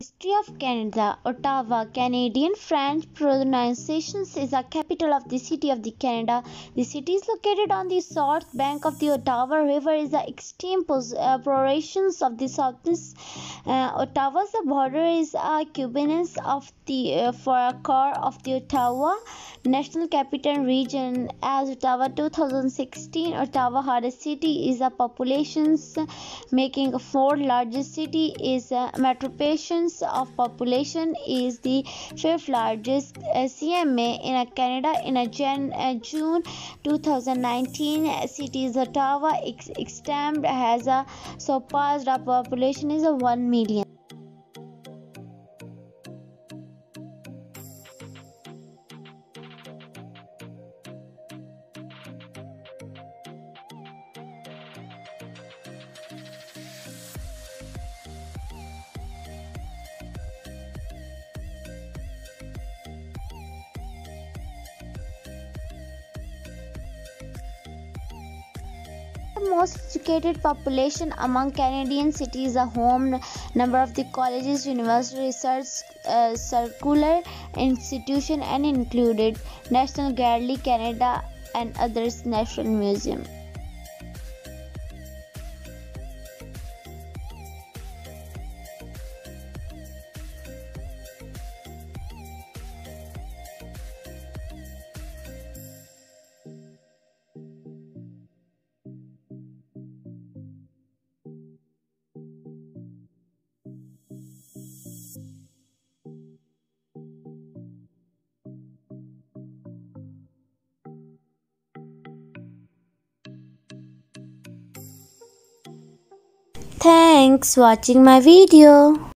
History of Canada, Ottawa, Canadian French pronunciations is the capital of the city of the Canada. The city is located on the south bank of the Ottawa River. Is the extreme uh, portions of the southeast uh, Ottawa's border is a cubitus of the uh, for a core of the Ottawa National Capital Region. As Ottawa 2016, Ottawa had a city is a populations making a fourth largest city is a metropolitan of population is the fifth largest uh, CMA in Canada in a Jan, uh, June 2019 cities Ottawa ex- extent has a surpassed a population is a 1 million most educated population among Canadian cities, the home number of the colleges, university research, uh, circular institution, and included National Gallery, Canada, and others National Museum. Thanks watching my video.